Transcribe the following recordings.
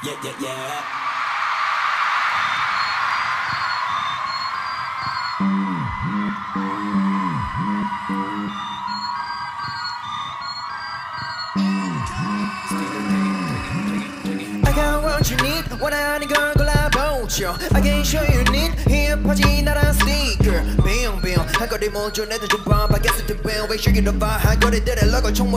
Yeah, yeah, yeah. What I need, girl, I want you. I can show you need. Here, party, it, mojo, net, jump, bump. I guess it's the bam. Wait, shake it, the vibe. I got it, did it, look, a chum,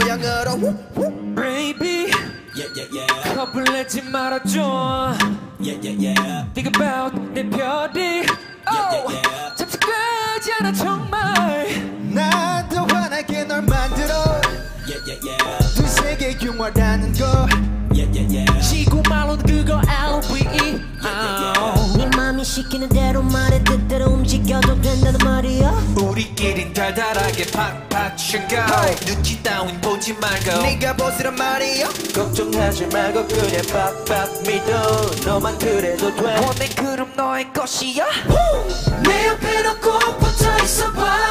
겁을 내지 말아줘 Think about 내 별이 oh, 잠시 끄지 않아 정말 나도 환하게 널 만들어 두 세계 융화라는 보는 대로 말해 뜻대로 움직여도 된다는 말이야 우리끼린 달달하게 팍팍 싱거 눈치 따윈 보지 말고 네가 보스란 말이야 걱정하지 말고 그냥 팍팍 믿어 너만 그래도 돼 원해 그럼 너의 것이야 내 옆에 놓고 붙어 있어봐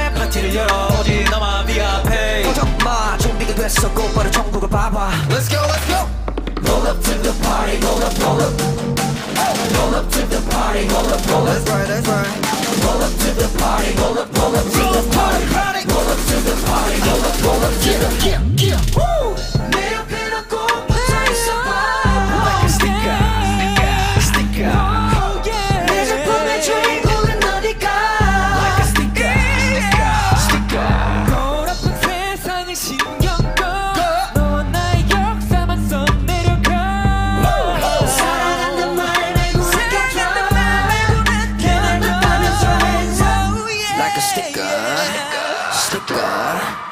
파티를 열어 너만 VIP 준비가 준비가 됐어 천국을 봐봐 Let's go let's go Roll up to the party roll up roll up Roll up to the party roll up roll up That's right that's right Roll up to the party roll up roll up sticker, sticker.